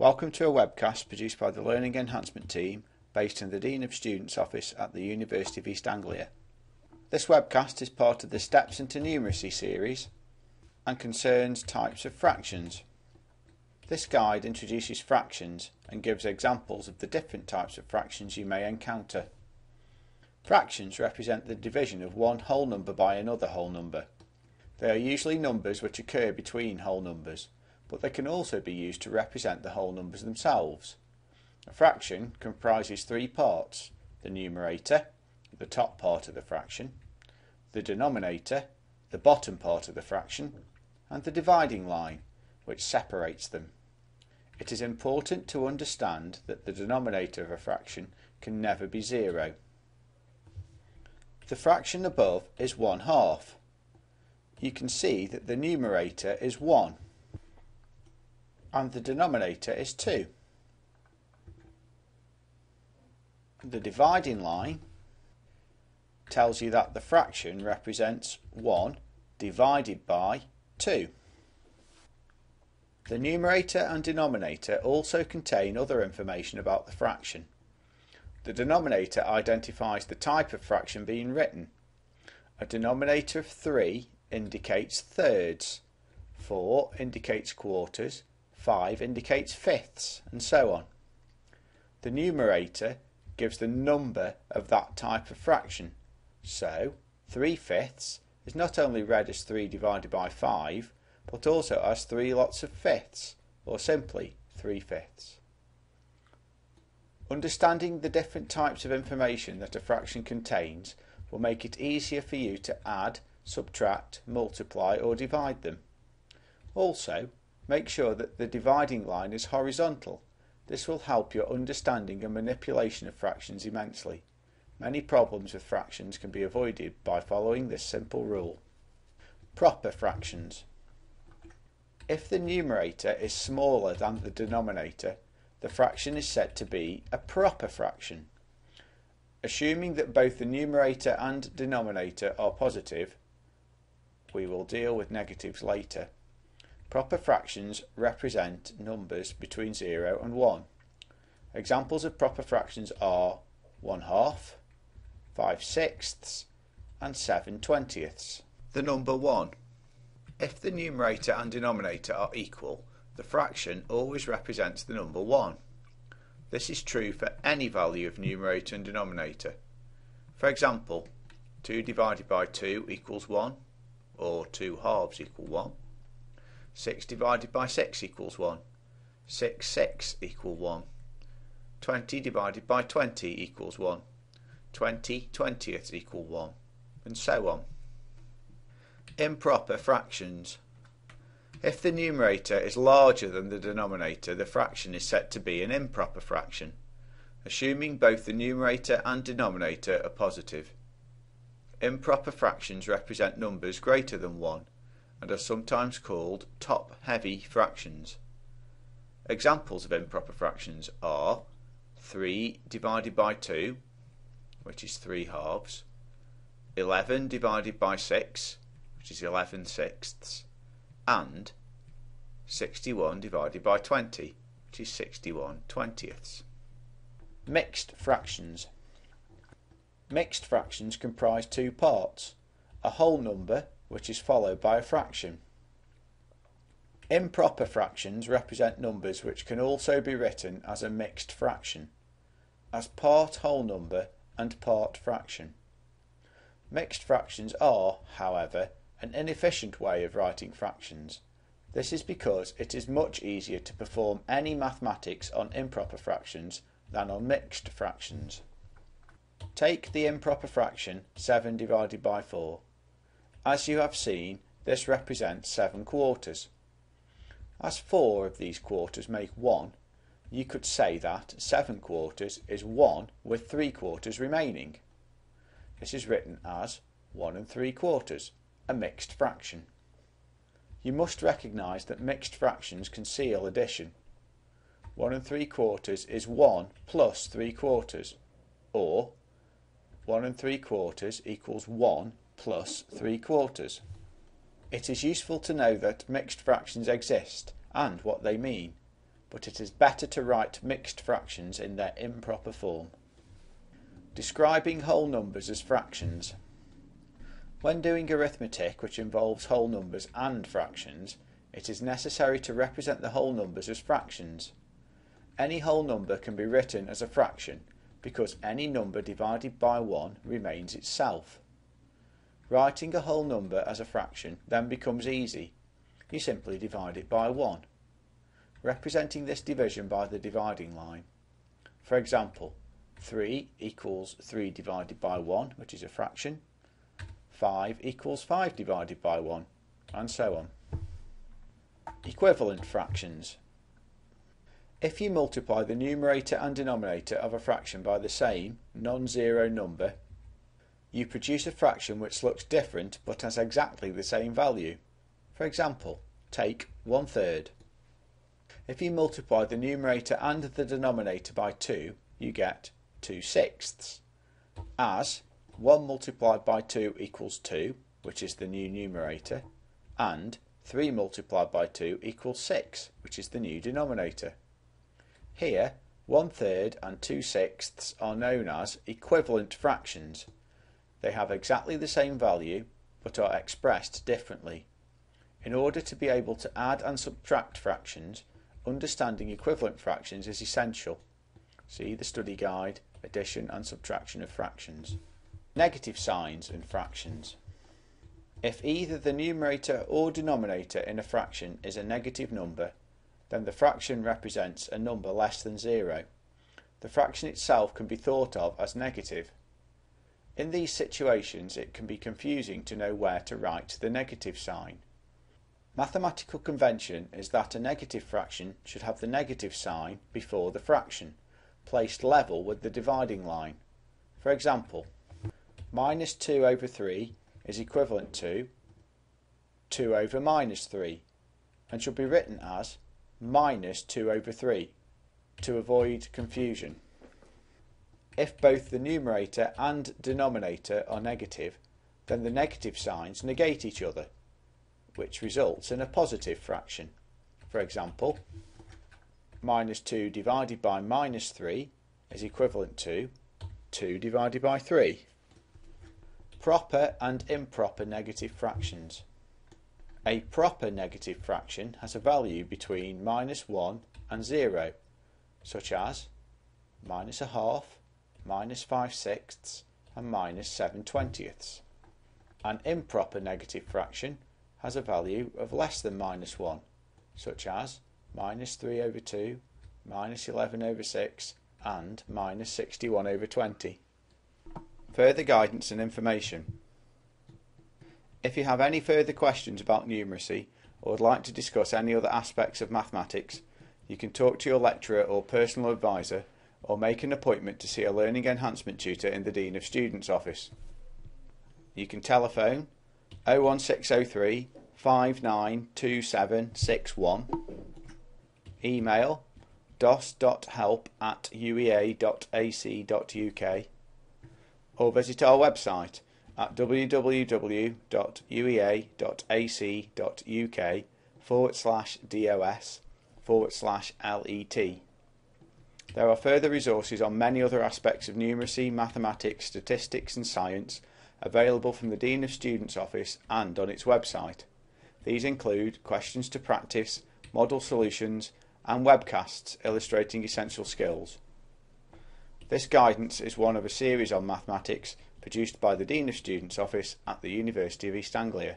Welcome to a webcast produced by the Learning Enhancement team based in the Dean of Students office at the University of East Anglia. This webcast is part of the Steps into Numeracy series and concerns types of fractions. This guide introduces fractions and gives examples of the different types of fractions you may encounter. Fractions represent the division of one whole number by another whole number. They are usually numbers which occur between whole numbers but they can also be used to represent the whole numbers themselves. A fraction comprises three parts, the numerator, the top part of the fraction, the denominator, the bottom part of the fraction, and the dividing line, which separates them. It is important to understand that the denominator of a fraction can never be zero. The fraction above is one half. You can see that the numerator is 1 and the denominator is 2. The dividing line tells you that the fraction represents 1 divided by 2. The numerator and denominator also contain other information about the fraction. The denominator identifies the type of fraction being written. A denominator of 3 indicates thirds, 4 indicates quarters, 5 indicates fifths, and so on. The numerator gives the number of that type of fraction. So, 3 fifths is not only read as 3 divided by 5, but also as 3 lots of fifths, or simply 3 fifths. Understanding the different types of information that a fraction contains will make it easier for you to add, subtract, multiply or divide them. Also, Make sure that the dividing line is horizontal. This will help your understanding and manipulation of fractions immensely. Many problems with fractions can be avoided by following this simple rule. Proper fractions. If the numerator is smaller than the denominator, the fraction is said to be a proper fraction. Assuming that both the numerator and denominator are positive, we will deal with negatives later. Proper fractions represent numbers between 0 and 1. Examples of proper fractions are 1 half, 5 sixths, and 7 twentieths. The number 1. If the numerator and denominator are equal, the fraction always represents the number 1. This is true for any value of numerator and denominator. For example, 2 divided by 2 equals 1, or 2 halves equal 1. 6 divided by 6 equals 1. 6 6 equal 1. 20 divided by 20 equals 1. 20 twentieths equal 1. And so on. Improper fractions. If the numerator is larger than the denominator, the fraction is said to be an improper fraction, assuming both the numerator and denominator are positive. Improper fractions represent numbers greater than 1 and are sometimes called top-heavy fractions. Examples of improper fractions are 3 divided by 2, which is 3 halves, 11 divided by 6, which is 11 sixths, and 61 divided by 20, which is 61 twentieths. Mixed fractions. Mixed fractions comprise two parts, a whole number which is followed by a fraction. Improper fractions represent numbers which can also be written as a mixed fraction, as part whole number and part fraction. Mixed fractions are, however, an inefficient way of writing fractions. This is because it is much easier to perform any mathematics on improper fractions than on mixed fractions. Take the improper fraction 7 divided by 4 as you have seen, this represents 7 quarters. As 4 of these quarters make 1, you could say that 7 quarters is 1 with 3 quarters remaining. This is written as 1 and 3 quarters, a mixed fraction. You must recognise that mixed fractions conceal addition. 1 and 3 quarters is 1 plus 3 quarters, or 1 and 3 quarters equals 1 plus 3 quarters. It is useful to know that mixed fractions exist and what they mean. but it is better to write mixed fractions in their improper form. Describing whole numbers as fractions. When doing arithmetic which involves whole numbers and fractions, it is necessary to represent the whole numbers as fractions. Any whole number can be written as a fraction because any number divided by 1 remains itself. Writing a whole number as a fraction then becomes easy. You simply divide it by 1, representing this division by the dividing line. For example, 3 equals 3 divided by 1, which is a fraction. 5 equals 5 divided by 1, and so on. Equivalent fractions. If you multiply the numerator and denominator of a fraction by the same non-zero number, you produce a fraction which looks different but has exactly the same value. For example, take one third. If you multiply the numerator and the denominator by 2, you get 2 sixths. As 1 multiplied by 2 equals 2, which is the new numerator, and 3 multiplied by 2 equals 6, which is the new denominator. Here, one third and two sixths are known as equivalent fractions. They have exactly the same value, but are expressed differently. In order to be able to add and subtract fractions, understanding equivalent fractions is essential. See the study guide, addition and subtraction of fractions. Negative signs and fractions. If either the numerator or denominator in a fraction is a negative number, then the fraction represents a number less than zero. The fraction itself can be thought of as negative. In these situations it can be confusing to know where to write the negative sign. Mathematical convention is that a negative fraction should have the negative sign before the fraction, placed level with the dividing line. For example, minus 2 over 3 is equivalent to 2 over minus 3 and should be written as minus 2 over 3 to avoid confusion. If both the numerator and denominator are negative, then the negative signs negate each other, which results in a positive fraction. For example, minus 2 divided by minus 3 is equivalent to 2 divided by 3. Proper and improper negative fractions. A proper negative fraction has a value between minus 1 and 0, such as minus a half, minus 5 sixths, and minus 7 twentieths. An improper negative fraction has a value of less than minus 1, such as minus 3 over 2, minus 11 over 6, and minus 61 over 20. Further guidance and information. If you have any further questions about numeracy or would like to discuss any other aspects of mathematics, you can talk to your lecturer or personal advisor or make an appointment to see a learning enhancement tutor in the Dean of Students office. You can telephone 01603 592761, email dos.help at uea.ac.uk, or visit our website at www.uea.ac.uk forward slash DOS forward slash LET. There are further resources on many other aspects of numeracy, mathematics, statistics and science available from the Dean of Students office and on its website. These include questions to practice, model solutions and webcasts illustrating essential skills. This guidance is one of a series on mathematics produced by the Dean of Students Office at the University of East Anglia.